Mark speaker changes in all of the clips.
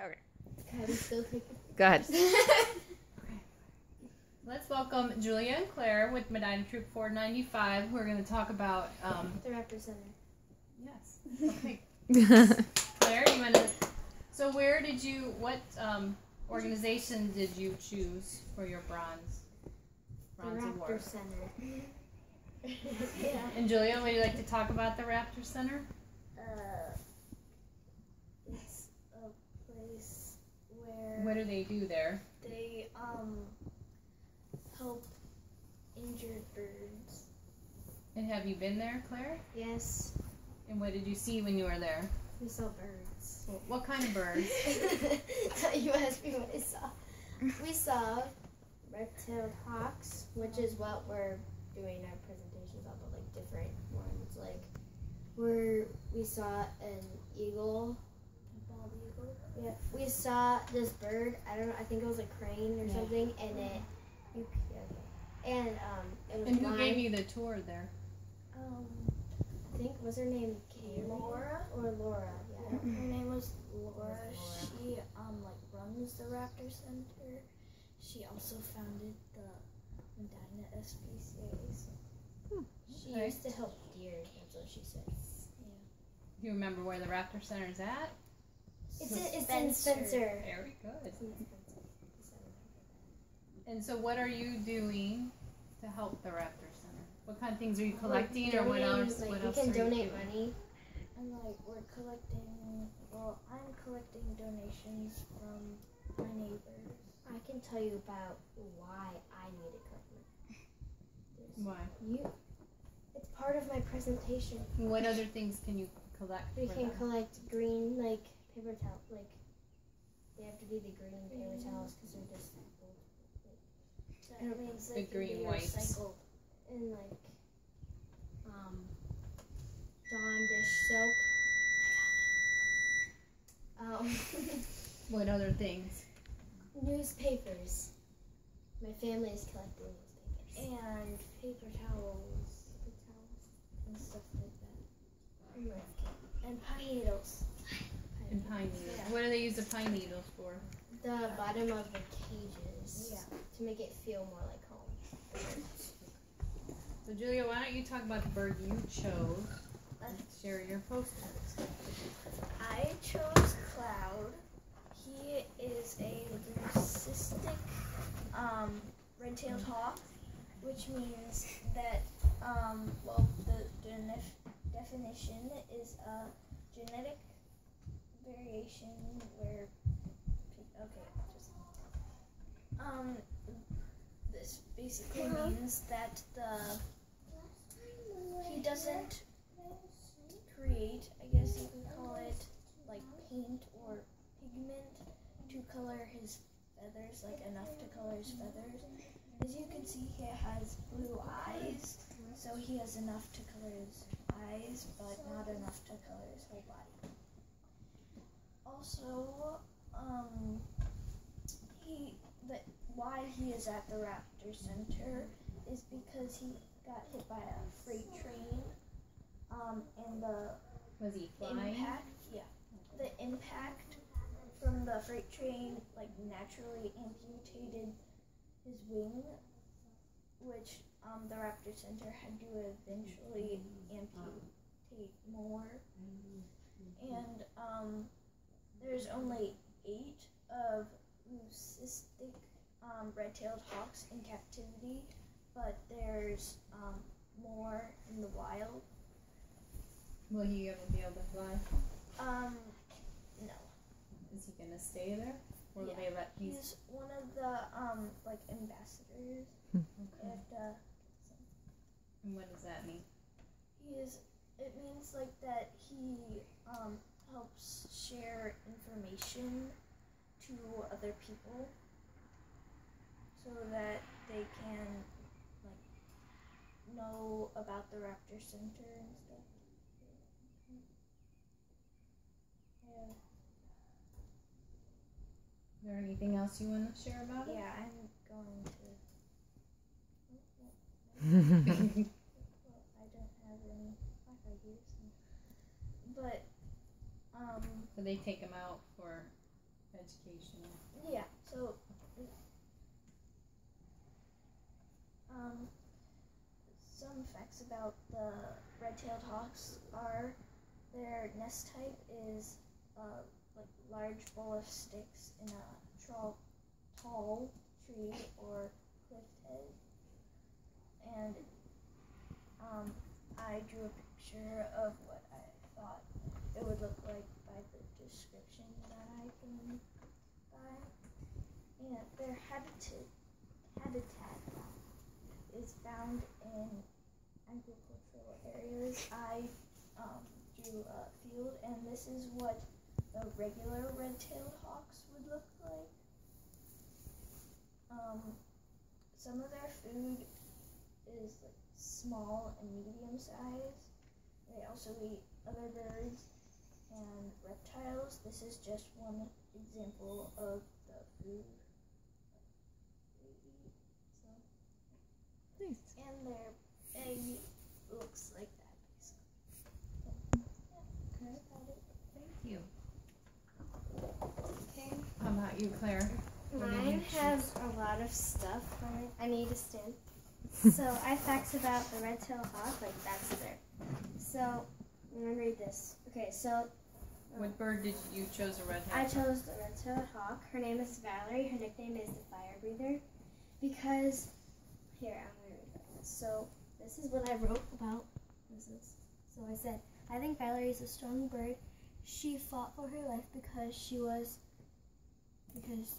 Speaker 1: Okay.
Speaker 2: Can we still take
Speaker 1: Go ahead.
Speaker 3: Let's welcome Julia and Claire with Medina Troop 495. We're going to talk about, um,
Speaker 2: the Raptor Center?
Speaker 3: yes. Okay. Claire, you want to, so where did you, what um, organization did you choose for your bronze, bronze
Speaker 2: the
Speaker 3: award?
Speaker 2: Raptor Center.
Speaker 4: Yeah.
Speaker 3: And Julia, would you like to talk about the Raptor Center?
Speaker 4: Uh, it's a place where
Speaker 3: What do they do there?
Speaker 4: they um help injured birds.
Speaker 3: And have you been there, Claire?
Speaker 2: Yes,
Speaker 3: And what did you see when you were there?
Speaker 2: we saw birds.
Speaker 3: Wh- What kind of birds?
Speaker 2: you asked me what I saw. We saw red-tailed hawks, which is what we're doing our presentations on, but like different ones. Like, where we saw an eagle.
Speaker 4: Bald eagle.
Speaker 2: Yeah, we saw this bird. I don't know. I think it was a crane or
Speaker 3: Yeah.
Speaker 2: something, and it. You, yeah, and um, it was
Speaker 3: And who
Speaker 2: blind.
Speaker 3: gave you the tour there?
Speaker 4: Um,
Speaker 2: I think was her name Kaylee
Speaker 4: Laura.
Speaker 2: or Laura? Yeah.
Speaker 4: Her name was Laura.
Speaker 2: Laura.
Speaker 4: She um like runs the Raptor Center. She also founded the Medina SPCA. So
Speaker 2: She
Speaker 3: Okay.
Speaker 2: used to help deer. That's what she said.
Speaker 3: Do you remember where the Raptor Center is at?
Speaker 2: It's in, it's in
Speaker 4: Spencer.
Speaker 2: Spencer.
Speaker 3: Very good.
Speaker 2: It's in Spencer. So,
Speaker 3: And so, what are you doing to help the Raptor Center? What kind of things are you
Speaker 2: like,
Speaker 3: collecting, or what
Speaker 2: donating,
Speaker 3: else?
Speaker 2: Like,
Speaker 3: what
Speaker 2: we
Speaker 3: else
Speaker 2: can
Speaker 3: are you
Speaker 2: donate
Speaker 3: doing?
Speaker 2: money.
Speaker 4: and like we're collecting. Well, I'm collecting donations from my neighbors.
Speaker 2: I can tell you about why I need a cover.
Speaker 3: Why?
Speaker 2: You. It's part of my presentation.
Speaker 3: What other things can you collect?
Speaker 2: We
Speaker 3: for
Speaker 2: can
Speaker 3: them?
Speaker 2: collect green like paper towel. Like they have to be the green paper towels because they're disassembled.
Speaker 4: That
Speaker 2: And
Speaker 4: means
Speaker 3: the green
Speaker 4: be
Speaker 3: wipes.
Speaker 4: recycled.
Speaker 2: And like um Dawn dish soap. Um,
Speaker 3: What other things?
Speaker 2: newspapers. My family is collecting newspapers.
Speaker 4: and paper towels
Speaker 2: Paper towels.
Speaker 4: and stuff like that.
Speaker 2: And like
Speaker 4: And pine needles.
Speaker 3: And pine needles.
Speaker 4: Yeah.
Speaker 3: What do they use the pine needles for?
Speaker 2: the bottom of the cages.
Speaker 4: Yeah.
Speaker 2: To make it feel more like home.
Speaker 3: So, Julia, why don't you talk about the bird you chose? And Share your poster.
Speaker 4: I chose Cloud. He is a leucistic um, red-tailed hawk, which means that um, well, the denif- definition is a genetic variation where okay, just um, this basically means that the he doesn't create, I guess you could call it, like paint or pigment to color his feathers, like enough to color his feathers. As you can see, he has blue eyes, so he has enough to color his eyes, but not enough to color his whole body. Also, um, he the why he is at the Raptor Center is because he got hit by a freight train. Um, and the
Speaker 3: Was he flying?
Speaker 4: impact, yeah, the impact from the freight train like naturally amputated his wing, which um, the Raptor Center had to eventually amputate more. And um, there's only eight of leucistic um, red-tailed hawks in captivity, but there's um, more in the wild.
Speaker 3: Will he ever be able to fly?
Speaker 4: Um, no.
Speaker 3: Is he gonna stay there, or will
Speaker 4: Yeah.
Speaker 3: they let he's
Speaker 4: He's one of the um like ambassadors
Speaker 3: okay?
Speaker 4: at uh
Speaker 3: And what does that mean?
Speaker 4: he is it means like that he um helps share information to other people so that they can like know about the Raptor Center and stuff. Yeah.
Speaker 3: Is there anything else you want to share about it?
Speaker 4: Yeah, I'm going to well, I don't have any Wi-Fi here, so. But um,
Speaker 3: So they take him out for educational.
Speaker 4: Yeah, so um, some facts about the red-tailed hawks are their nest type is uh, like large bowl of sticks in a tall, tall tree or cliff edge. And um, I drew a picture of what it would look like by the description that I can buy. And their habitat habitat is found in agricultural areas. I um, drew a field, and this is what the regular red-tailed hawks would look like. Um, some of their food is like small and medium size. They also eat other birds and reptiles. This is just one example of the food. So,
Speaker 1: Nice.
Speaker 4: and their egg looks like that. Basically. So, yeah, that's about it.
Speaker 3: Thank you.
Speaker 2: Okay.
Speaker 3: How about you, Claire? What did you
Speaker 2: Mine has a lot of stuff on it. I need a stand. so I facts about the red-tailed hawk, like that's there. So I'm gonna read this. Okay, so uh,
Speaker 3: What bird did you, you chose a red
Speaker 2: I
Speaker 3: hat?
Speaker 2: chose the red-tailed hawk. Her name is Valerie. Her nickname is the fire breather because here I'm gonna read this. So this is what I wrote about. This is so I said I think Valerie is a strong bird. She fought for her life because she was because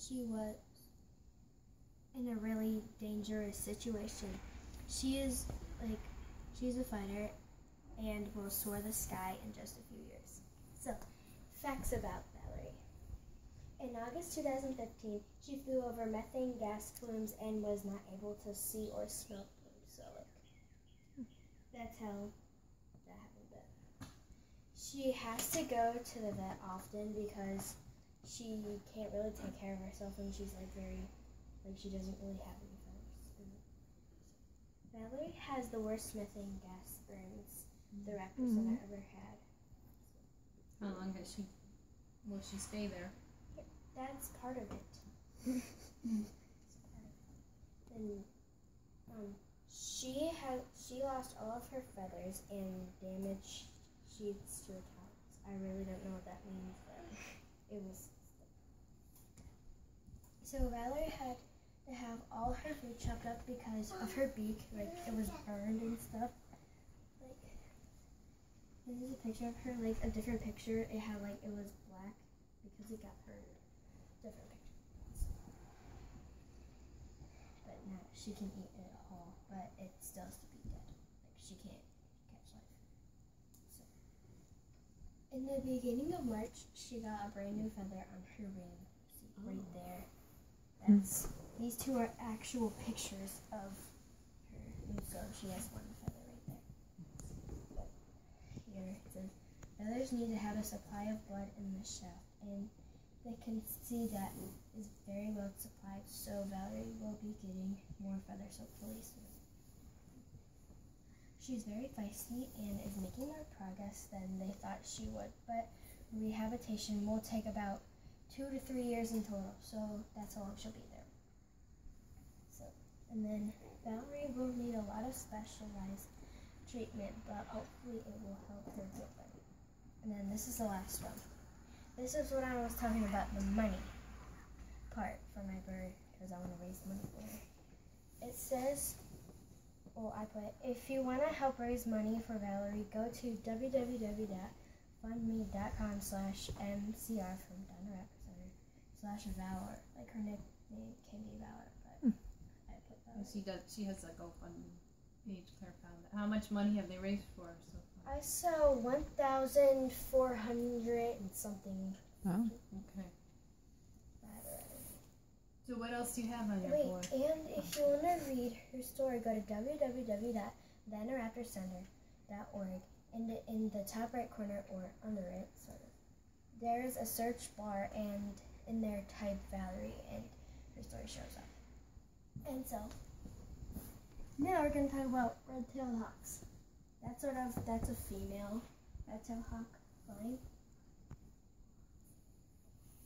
Speaker 2: she was in a really dangerous situation. She is like she's a fighter and will soar the sky in just a few years. So, facts about Valerie. In August 2015, she flew over methane gas plumes and was not able to see or smell plumes. So, like, that's how that happened. But she has to go to the vet often because she can't really take care of herself and she's like very, like, she doesn't really have any feathers. Valerie has the worst methane gas burns the record that I ever had.
Speaker 3: How long has she? Will she stay there?
Speaker 2: That's part of it. and um, she had she lost all of her feathers and damaged sheaths to her talons. I really don't know what that means, but it was. So Valerie had to have all her food chopped up because of her beak, like it was burned and stuff. This is a picture of her, like a different picture. It had like it was black because it got her Different picture. But now she can eat it whole, but it still has to be dead. Like she can't catch life. So in the beginning of March, she got a brand new feather on her wing. See right oh. there. Hmm. That's these two are actual pictures of her. So she has one feather right there. But here feathers need to have a supply of blood in the shaft, and they can see that is very well supplied. So Valerie will be getting more feathers hopefully soon. She's very feisty and is making more progress than they thought she would, but rehabilitation will take about two to three years in total, so that's how long she'll be there. So, and then Valerie will need a lot of specialized treatment, but hopefully it will help her get better. And then this is the last one. This is what I was talking about the money part for my bird because I want to raise money for her. It says, well, I put, if you want to help raise money for Valerie, go to www.fundme.com slash MCR from Donna Raptor Center slash Valor. Like her nickname can be Valor, but hmm. I put
Speaker 3: And she does. She has a GoFundMe page. Claire found that. How much money have they raised for her so far?
Speaker 2: I saw 1,400 and something.
Speaker 1: Wow.
Speaker 3: Okay.
Speaker 2: that. Uh,
Speaker 3: so what else do you have on your
Speaker 2: Wait,
Speaker 3: board?
Speaker 2: and if you want to read her story, go to www.medinaraptorcenter.org. And in the top right corner, or under it, sort of, there's a search bar, and in there type Valerie, and her story shows up. And so, now we're gonna talk about red-tailed hawks. That's sort of that's a female red-tailed hawk flying.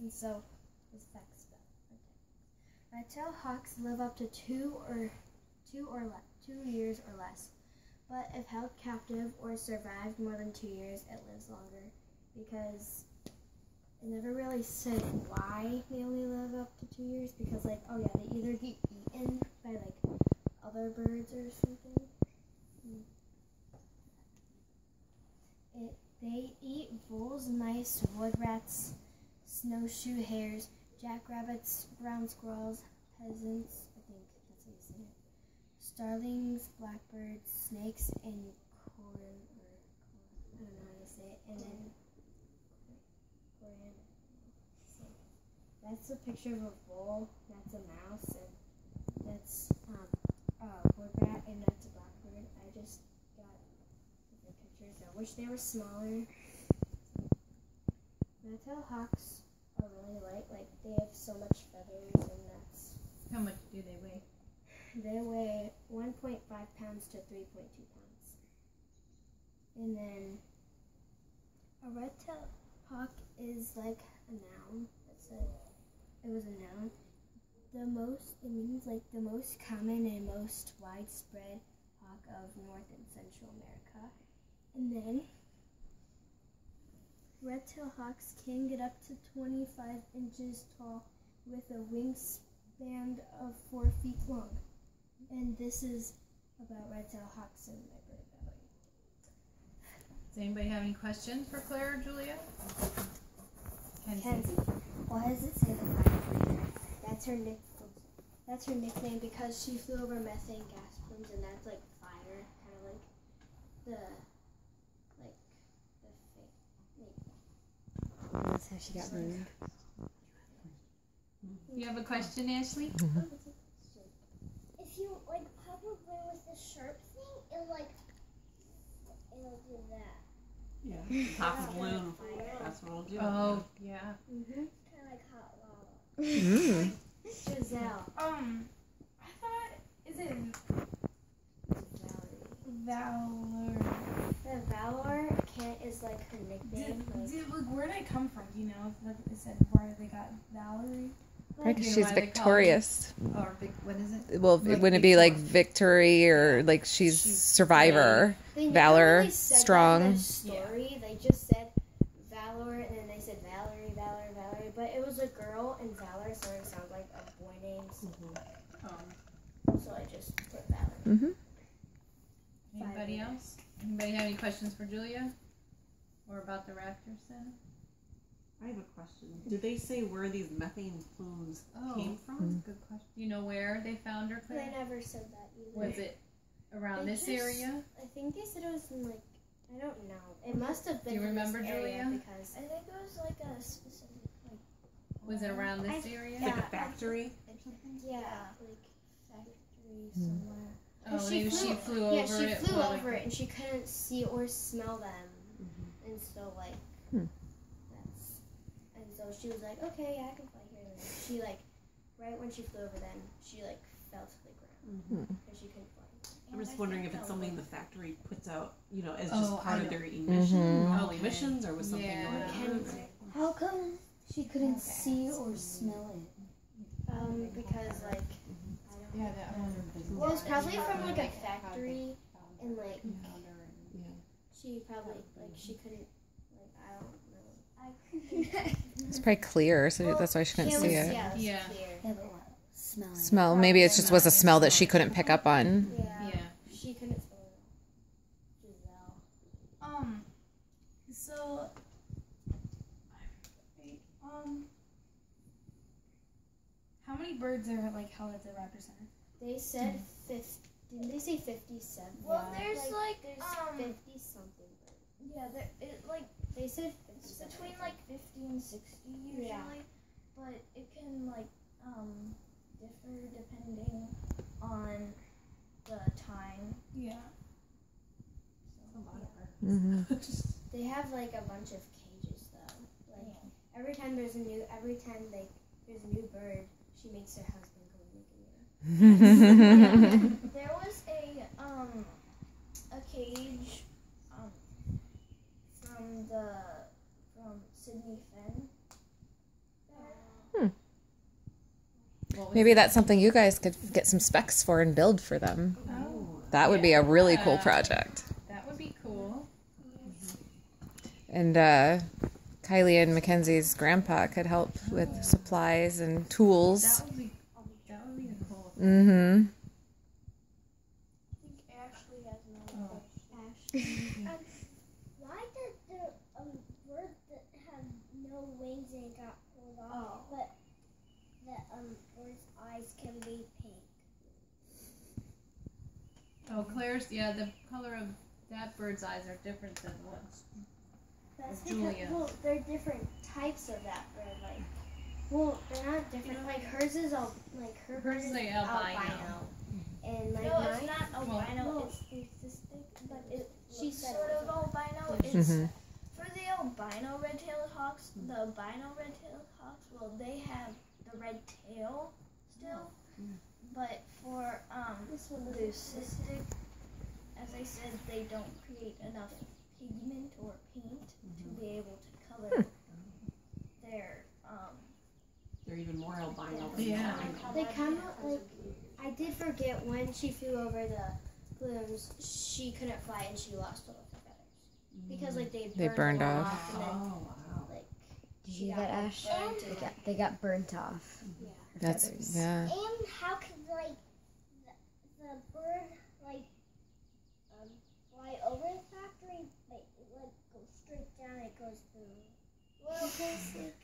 Speaker 2: And so, this fact stuff. Okay. Red-tailed hawks live up to two or two or le- two years or less, but if held captive or survived more than two years, it lives longer because it never really said why they only live up to two years. Because like, oh yeah, they either get eaten by like other birds or something. Mm. It, they eat voles, mice, wood rats, snowshoe hares, jackrabbits, brown squirrels, peasants, I think that's how you say it, starlings, blackbirds, snakes, and corn, or corn, I don't know how to say it, and then corn. So that's a picture of a vole, that's a mouse, and that's um, a wood and that's a blackbird. I just got different pictures. I wish they were smaller. Red-tailed hawks are really light. Like they have so much feathers, and that's
Speaker 3: How much do they weigh?
Speaker 2: they weigh 1.5 pounds to 3.2 pounds. And then a red-tailed hawk is like a noun. That's a, it was a noun. The most, it means like the most common and most widespread hawk of North and Central America. And then red-tailed hawks can get up to 25 inches tall with a wingspan of 4 feet long. And this is about red-tailed hawks in my bird valley.
Speaker 3: Does anybody have any questions for Claire or Julia? Kenzie.
Speaker 2: Kenzie. Why does it say the That's her nick. That's her nickname because she flew over methane gas plumes, and that's like fire, kind of like the, like the fa-
Speaker 1: That's how she got named.
Speaker 3: You have a question, Ashley?
Speaker 5: If you like pop a balloon with the sharp thing, it'll like it'll do that.
Speaker 6: Yeah. Pop a balloon. That's what we'll do.
Speaker 3: Oh, yeah.
Speaker 2: Mm-hmm.
Speaker 5: Kind of like hot lava.
Speaker 1: Mm.
Speaker 2: Giselle.
Speaker 7: Um, I thought is it Valor?
Speaker 2: The Valor Kent is like her
Speaker 7: Did,
Speaker 2: nickname. Like,
Speaker 7: did, like, where did it come from? You know? If, like it said where they got Valerie.
Speaker 1: Right, 'cause
Speaker 3: Maybe
Speaker 1: she's
Speaker 3: why they call
Speaker 1: victorious.
Speaker 3: Or big, what is it?
Speaker 1: Well,
Speaker 3: Like
Speaker 1: wouldn't it be like victory or like she's
Speaker 3: She's
Speaker 1: survivor?
Speaker 2: they
Speaker 1: Valor,
Speaker 2: really
Speaker 1: strong.
Speaker 2: in the story. They just said Valor, and then they said Valerie, Valerie, Valerie. But it was a girl, and Valor sort of sounds like a boy name. So,
Speaker 3: Um,
Speaker 2: so I just put Valor.
Speaker 1: Mm-hmm.
Speaker 3: anybody else? Anybody have any questions for Julia? Or about the Raptor Center?
Speaker 6: I have a question. Did they say where these methane plumes
Speaker 3: Oh,
Speaker 6: came from?
Speaker 3: Good question. Do you know where they found her,
Speaker 2: They
Speaker 3: Claire?
Speaker 2: never said that either.
Speaker 3: Was it around
Speaker 2: They
Speaker 3: this
Speaker 2: just-
Speaker 3: area?
Speaker 2: I think they said it was in like I don't know. It must have been.
Speaker 3: Do you
Speaker 2: in this
Speaker 3: remember,
Speaker 2: area
Speaker 3: Julia?
Speaker 2: Because
Speaker 4: I think it was like a specific like
Speaker 3: Was it around this
Speaker 2: I-
Speaker 3: area?
Speaker 6: Like a factory or something?
Speaker 2: yeah, like factory somewhere.
Speaker 3: Oh,
Speaker 2: she
Speaker 3: maybe
Speaker 2: flew-
Speaker 3: she flew
Speaker 2: yeah,
Speaker 3: over
Speaker 2: she
Speaker 3: it.
Speaker 2: flew
Speaker 3: while
Speaker 2: over it, and she couldn't see or smell them,
Speaker 6: Mm-hmm.
Speaker 2: and so like
Speaker 1: Hmm.
Speaker 2: that's and so she was like, okay, yeah, I can fly here. And she like right when she flew over them, she like fell to the ground
Speaker 6: Mm-hmm.
Speaker 2: because she couldn't fly.
Speaker 6: I'm just wondering if it's something the factory puts out, you know, as
Speaker 3: Oh,
Speaker 6: just part of their emission,
Speaker 1: Mhm.
Speaker 3: Okay.
Speaker 6: emissions, or was something
Speaker 3: Yeah.
Speaker 6: going on?
Speaker 2: Kenzie.
Speaker 8: How come she couldn't
Speaker 3: Okay.
Speaker 8: see or smell it?
Speaker 2: Um, because like I don't
Speaker 3: Yeah, that I wonder if this is
Speaker 2: Well, it's probably from like a factory,
Speaker 3: found
Speaker 2: and like
Speaker 3: Found her and-
Speaker 6: Yeah.
Speaker 2: she probably like she couldn't like I don't know.
Speaker 1: It's probably clear, so that's why she couldn't
Speaker 2: Yeah,
Speaker 1: see
Speaker 2: was-
Speaker 1: it.
Speaker 2: Yeah, it was
Speaker 3: Yeah.
Speaker 2: clear.
Speaker 8: Yeah. Smelling.
Speaker 1: Smell. Maybe it just was a smell that she couldn't pick up on.
Speaker 2: Yeah.
Speaker 3: Yeah.
Speaker 2: She couldn't smell. Giselle.
Speaker 7: Um, so, wait, um, how many birds are like held at the Raptor Center?
Speaker 2: They said fifty. Didn't they say fifty-seven?
Speaker 4: Well, there's like,
Speaker 2: there's
Speaker 4: um,
Speaker 2: fifty something.
Speaker 4: yeah, there it like
Speaker 2: They said
Speaker 4: it's between like fifty and sixty usually,
Speaker 2: Yeah.
Speaker 4: but it can like um differ depending on the time.
Speaker 7: Yeah.
Speaker 3: That's a lot of her.
Speaker 1: Mm-hmm.
Speaker 2: They have like a bunch of cages though. Like every time there's a new, every time like there's a new bird, she makes her husband go look at it.
Speaker 4: There was a um a cage um from the from Sydney Fen that
Speaker 3: What was
Speaker 1: Maybe that's something you guys could get some specs for and build for them.
Speaker 3: Oh,
Speaker 1: That would be a really cool project.
Speaker 3: that would be cool.
Speaker 1: And uh, Kylie and Mackenzie's grandpa could help with supplies and tools.
Speaker 3: That would be that would be a cool.
Speaker 1: Mm-hmm.
Speaker 4: I think Ashley has another
Speaker 3: Oh.
Speaker 4: question.
Speaker 5: Why did the um, bird that had no wings and got pulled off, but the um, bird's eyes can be pink?
Speaker 3: Oh, Claire's yeah. The color of that bird's eyes are different than what's.
Speaker 2: That's
Speaker 3: Julia.
Speaker 2: because well, they're different types of that bird. Like, well, they're not different. Like hers is all like her
Speaker 3: Hers is
Speaker 2: is
Speaker 3: like albino.
Speaker 2: and like
Speaker 4: no, it's not albino.
Speaker 2: Well,
Speaker 4: it's leucistic, but it, she's sort of albino. It's
Speaker 1: Mhm.
Speaker 4: for the albino red-tailed hawks. The albino red-tailed hawks, well, they have the red tail still, but for um this one is leucistic, as I said, they don't create enough pigment or paint to be able to color their um.
Speaker 6: They're even more albino than
Speaker 3: Yeah.
Speaker 6: albino.
Speaker 2: They kind of like. I did forget when she flew over the plumes, she couldn't fly and she lost all of her feathers because like they
Speaker 1: They
Speaker 2: burned,
Speaker 1: burned
Speaker 2: them
Speaker 1: off.
Speaker 2: and then
Speaker 6: Oh wow.
Speaker 2: like
Speaker 8: Did
Speaker 2: she
Speaker 8: you
Speaker 2: got
Speaker 8: get
Speaker 2: like,
Speaker 8: Ash? They got, they got burnt off.
Speaker 2: yeah.
Speaker 1: That's
Speaker 8: feathers.
Speaker 1: yeah.
Speaker 5: And how could like the, the bird like um, fly over the factory, but it like go straight down? It goes through.
Speaker 2: Well, cause like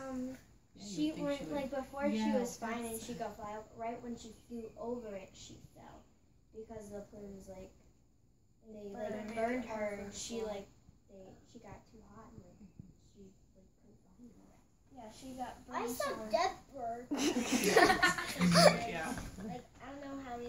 Speaker 2: um she went
Speaker 6: she
Speaker 2: like before
Speaker 3: yeah, she
Speaker 2: was fine and she got fly right when she flew over it she fell because the plane was like they like
Speaker 4: burned, her
Speaker 2: and she like they she got too hot and like she like couldn't.
Speaker 4: Yeah, she got burned.
Speaker 5: I saw
Speaker 4: death
Speaker 5: bird. yeah. Like I don't know how many